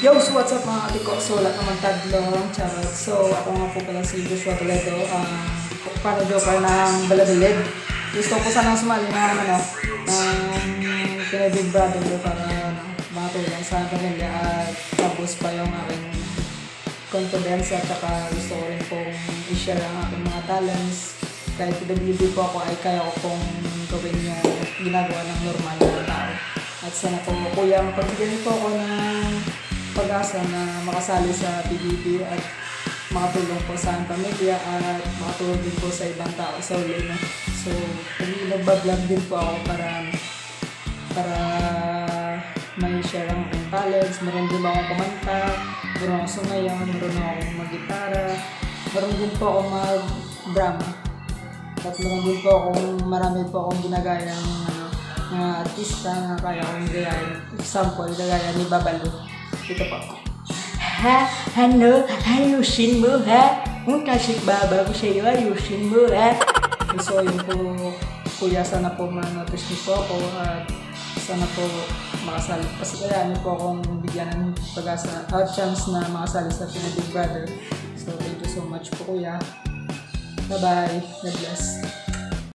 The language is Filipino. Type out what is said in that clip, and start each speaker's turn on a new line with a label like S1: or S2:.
S1: Yo, so what's up mga adik ko? So, wala naman tatlong charot. So, ako nga po pala si Joshua Toledo, uh, paano joker ng Balabilid. Gusto ko sanang sumali ng ano, ng kina Big Brother ko para ano, makatulong sa pamilya at tapos pa yung aking confidence at saka gusto ko rin pong i-share ang aking mga talents. Kahit PWD po ako ay kaya ko pong gawin yung ginagawa ng normal na tao. At sana po kuya mapagbigyan po ako ng pag-asa na makasali sa PBB at makatulong po sa pamilya at makatulong din po sa ibang tao sa uli. No? So, nagbablog din po ako para para may share ang aking talents. Meron din akong kumanta, meron akong sumayaw, meron akong mag-gitara, meron din po akong mag-drama. At meron din po akong, marami po akong ginagaya ng ano, mga artista na kaya kong gayahin. Example, gagaya ni Babalu. Ito po.
S2: Ha? Ano? Ayusin mo, ha? Kung kasik baba ko sa'yo, ayusin mo, ha?
S1: So, yun po, kuya, sana po ma-notice niyo po ako at sana po makasali. Kasi kaya niyo po akong bigyan ng pag-asa at chance na makasali sa Pina Big Brother. So, thank you so much po, kuya. Bye-bye. God bless.